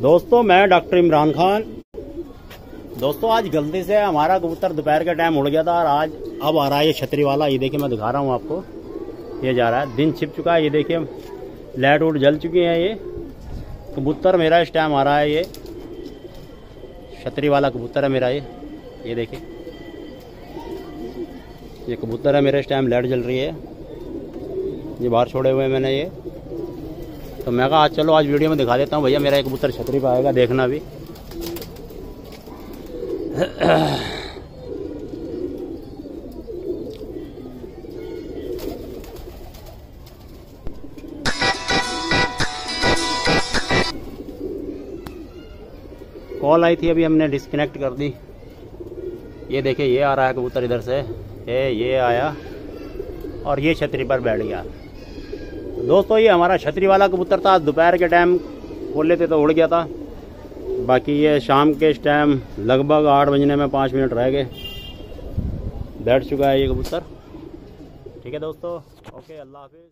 दोस्तों, मैं डॉक्टर इमरान खान। दोस्तों, आज गलती से हमारा कबूतर दोपहर के टाइम उड़ गया था और आज अब आ रहा है ये छतरी वाला। ये देखिए, मैं दिखा रहा हूँ आपको। ये जा रहा है। दिन छिप चुका है, ये देखिए। लाइट उट जल चुकी है ये। कबूतर मेरा इस टाइम आ रहा है ये। छतरी वाला कबूतर है मेरा ये। ये देखिए। ये कबूतर है मेरा इस टाइम लाइट जल रही है। ये बाहर छोड़े हुए मैंने ये। तो मैं कहा, चलो, आज वीडियो में दिखा देता हूँ, भैया, मेरा एक कबूतर छतरी पर आएगा, देखना भी. कॉल आई थी, अभी हमने डिस्कनेक्ट कर दी। ये देखिए, ये आ रहा है कबूतर इधर से। ये ये आया, और ये छतरी पर बैठ गया। दोस्तों, ये हमारा छतरी वाला कबूतर था। दोपहर के टाइम खोल लेते तो उड़ गया था। बाकी ये शाम के इस टाइम लगभग आठ बजने में पाँच मिनट रह गए। बैठ चुका है ये कबूतर। ठीक है दोस्तों, ओके, अल्लाह हाफिज़।